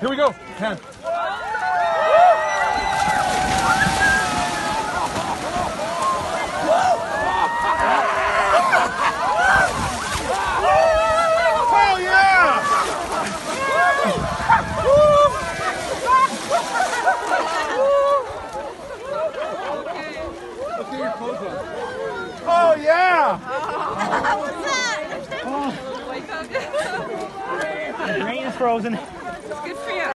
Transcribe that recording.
Here we go. Ten. Oh yeah! Let's get your clothes on. Oh yeah! Is frozen. Good for you.